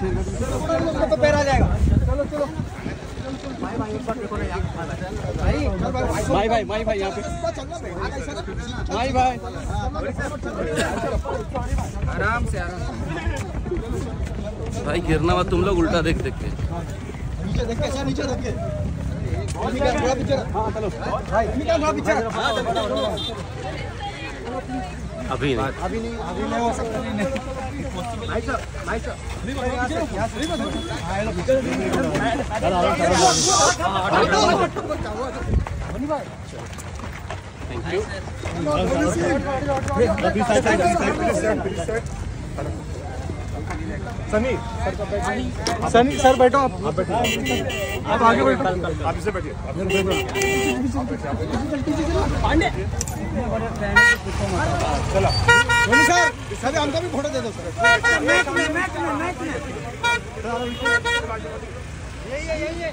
पैर आ जाएगा चलो चलो भाई भाई भाई भाई यहाँ पे भाई भाई आराम से आराम भाई गिरना मत तुम लोग उल्टा देख देख के नीचे देख के सर नीचे देख के है थोड़ा पीछे हाँ चलो। भाई है थोड़ा पीछे अभी नहीं। अभी नहीं अभी नहीं हो सकता नहीं नहीं। भाई साहब भाई साहब हाँ thank you Sunny Sunny sir बैठो आप आप बैठो आप आगे बैठो आप इसे बैठिए पांडे चलो धोनी सर सर हमको भी फ़ोटो दे दो सर मैच में मैच में मैच में ये ये ये ये